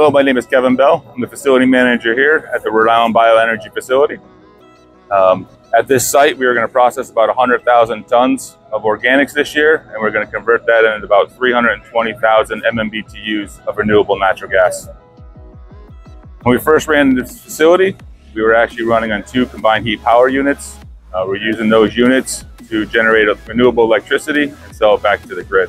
Hello, my name is Kevin Bell. I'm the facility manager here at the Rhode Island Bioenergy Facility. Um, at this site, we are going to process about 100,000 tons of organics this year, and we're going to convert that into about 320,000 MMBTUs of renewable natural gas. When we first ran this facility, we were actually running on two combined heat power units. Uh, we're using those units to generate renewable electricity and sell it back to the grid.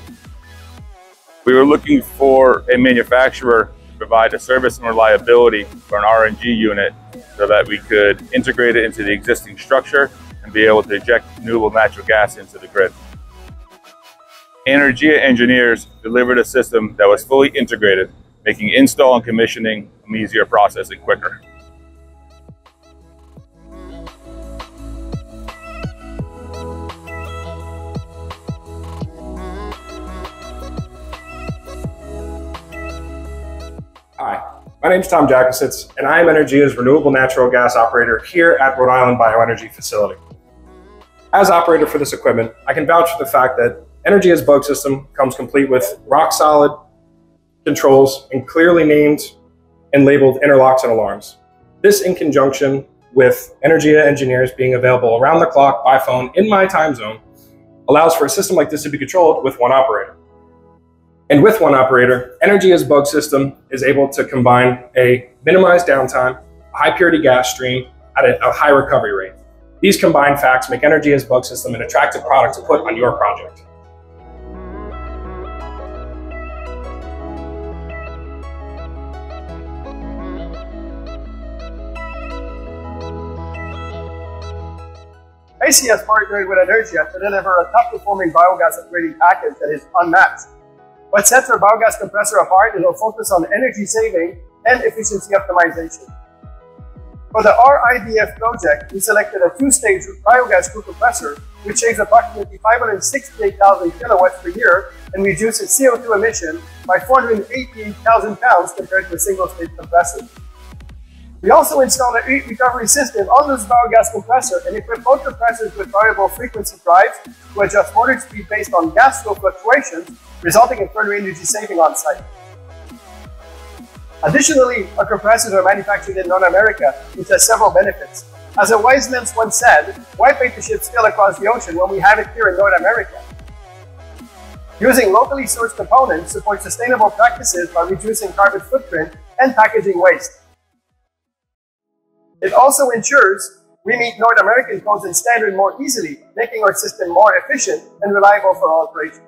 We were looking for a manufacturer provide a service and reliability for an RNG unit so that we could integrate it into the existing structure and be able to inject renewable natural gas into the grid. Anaergia engineers delivered a system that was fully integrated, making install and commissioning an easier process and quicker. My name is Tom Jakositz, and I am Anaergia's renewable natural gas operator here at Rhode Island Bioenergy Facility. As operator for this equipment, I can vouch for the fact that Anaergia's bug system comes complete with rock solid controls and clearly named and labeled interlocks and alarms. This in conjunction with Anaergia engineers being available around the clock by phone in my time zone allows for a system like this to be controlled with one operator. And with one operator, Anaergia's bug system is able to combine a minimized downtime, high purity gas stream at a, a high recovery rate. These combined facts make Anaergia's bug system an attractive product to put on your project. ACS partnered with Anaergia to deliver a top-performing biogas upgrading package that is unmatched. What sets our biogas compressor apart is our focus on energy saving and efficiency optimization. For the RIBF project, we selected a two-stage biogas screw compressor, which saves approximately 568,000 kilowatts per year and reduces CO2 emission by 488,000 pounds compared to a single-stage compressor. We also installed a heat recovery system on this biogas compressor and equipped both compressors with variable frequency drives to adjust motor speed based on gas flow fluctuations resulting in further energy saving on site. Additionally, our compressors are manufactured in North America, which has several benefits. As a wise man once said, why pay to ship steel across the ocean when we have it here in North America? Using locally sourced components supports sustainable practices by reducing carbon footprint and packaging waste. It also ensures we meet North American codes and standards more easily, making our system more efficient and reliable for all operations.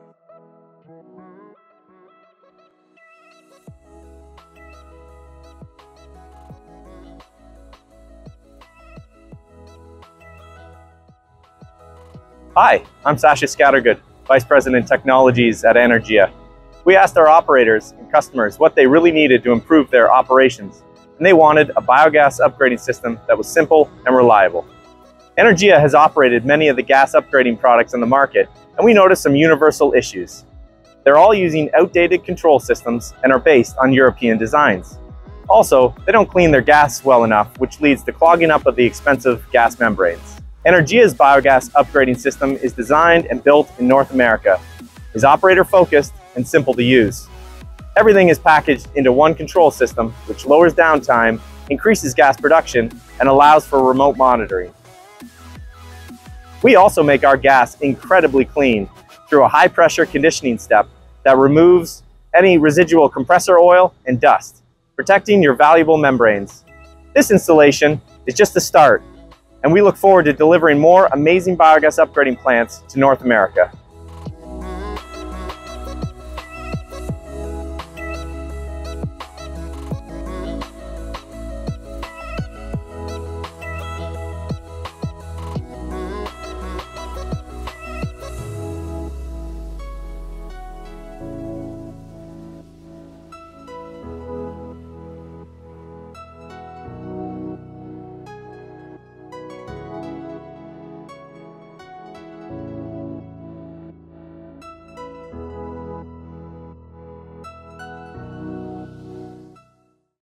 Hi, I'm Sasha Scattergood, Vice President Technologies at Anaergia. We asked our operators and customers what they really needed to improve their operations, and they wanted a biogas upgrading system that was simple and reliable. Anaergia has operated many of the gas upgrading products on the market, and we noticed some universal issues. They're all using outdated control systems and are based on European designs. Also, they don't clean their gas well enough, which leads to clogging up of the expensive gas membranes. Anaergia's biogas upgrading system is designed and built in North America, is operator focused and simple to use. Everything is packaged into one control system, which lowers downtime, increases gas production, and allows for remote monitoring. We also make our gas incredibly clean through a high pressure conditioning step that removes any residual compressor oil and dust, protecting your valuable membranes. This installation is just the start and we look forward to delivering more amazing biogas upgrading plants to North America.